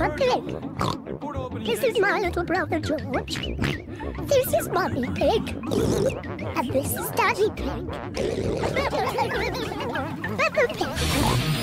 a pig. This is my little brother George. This is Mommy Pig. And this is Daddy Pig. Peppa Pig.